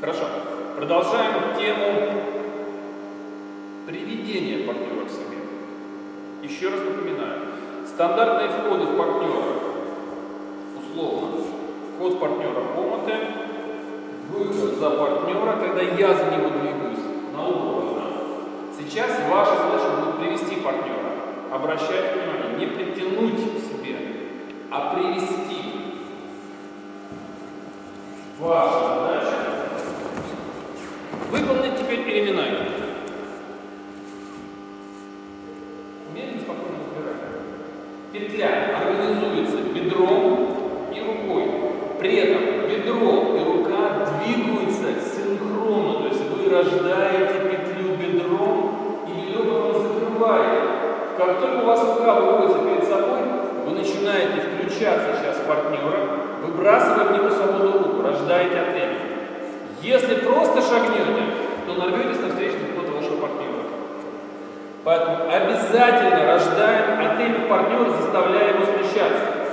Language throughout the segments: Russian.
Хорошо. Продолжаем тему приведения партнера к себе. Еще раз напоминаю. Стандартные входы в партнера. Условно. Вход партнера комнаты. Выход за партнера, когда я за него двигаюсь на уровне. Сейчас ваша задача будет привести партнера. Обращайте внимание, не притянуть к себе, а привести. Задача выполнить теперь элеминарий. Медленно, спокойно разбираем. Петля организуется бедром и рукой. При этом бедро и рука двигаются синхронно, то есть вы рождаете петлю бедром и вас закрываете. Как только у вас рука выводится перед собой, вы начинаете включаться сейчас партнера, выбрасывая в него свободную руку, рождаете отель. Если просто шагнете, то нарветесь на встречный ход вашего партнера. Поэтому обязательно рождаем отель партнера, заставляя его смещаться.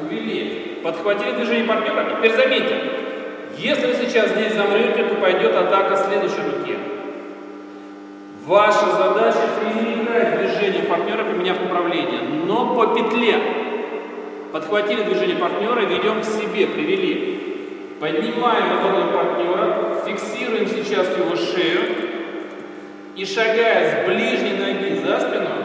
Увели. Подхватили движение партнера. И теперь заметьте, если вы сейчас здесь замрете, то пойдет атака следующей руке. Ваша задача переиграть движение партнера, поменяв направление, но по петле. Подхватили движение партнера, ведем к себе, привели. Поднимаем ладонь партнера, фиксируем сейчас его шею и шагая с ближней ноги за спину,